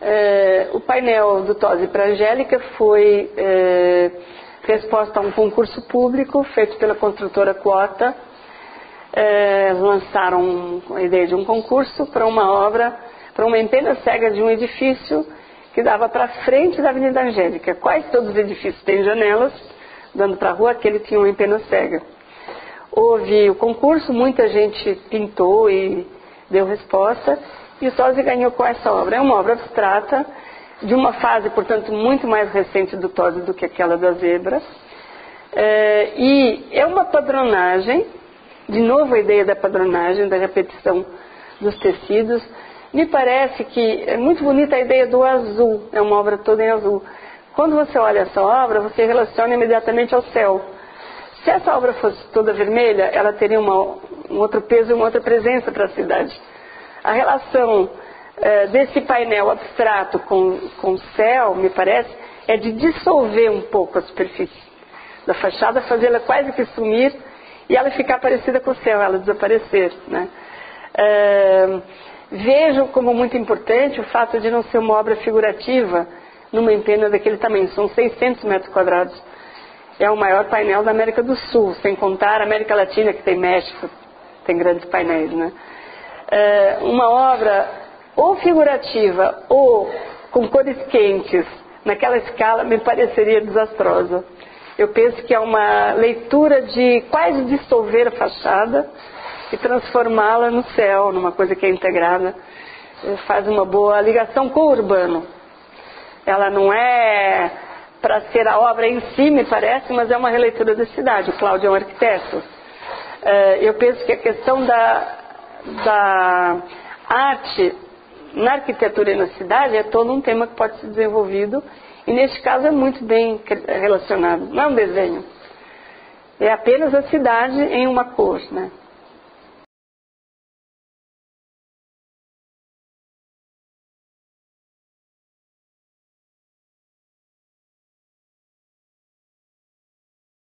é, o painel do Tosi para Angélica foi é, resposta a um concurso público feito pela construtora Quota. É, lançaram a ideia de um concurso para uma obra, para uma empena cega de um edifício que dava para frente da Avenida Angélica. Quase todos os edifícios têm janelas, dando para a rua, aquele tinha uma empena cega. Houve o concurso, muita gente pintou e deu resposta, e o Tosi ganhou com essa obra. É uma obra abstrata, de uma fase, portanto, muito mais recente do Tosi do que aquela da Zebra. É, e é uma padronagem, de novo a ideia da padronagem, da repetição dos tecidos. Me parece que é muito bonita a ideia do azul, é uma obra toda em azul. Quando você olha essa obra, você relaciona imediatamente ao céu. Se essa obra fosse toda vermelha, ela teria uma, um outro peso e uma outra presença para a cidade. A relação é, desse painel abstrato com, com o céu, me parece, é de dissolver um pouco a superfície da fachada, fazê-la quase que sumir e ela ficar parecida com o céu, ela desaparecer. Né? É, vejo como muito importante o fato de não ser uma obra figurativa numa empena daquele tamanho, são 600 metros quadrados. É o maior painel da América do Sul, sem contar a América Latina, que tem México, tem grandes painéis. Né? É, uma obra ou figurativa ou com cores quentes naquela escala me pareceria desastrosa. Eu penso que é uma leitura de quase dissolver a fachada e transformá-la no céu, numa coisa que é integrada. Faz uma boa ligação com o urbano. Ela não é para ser a obra em si, me parece, mas é uma releitura da cidade. O Cláudio é um arquiteto. É, eu penso que a questão da, da arte na arquitetura e na cidade é todo um tema que pode ser desenvolvido e neste caso é muito bem relacionado. Não é um desenho. É apenas a cidade em uma cor, né?